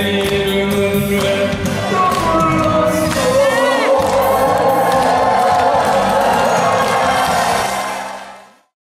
Yeah.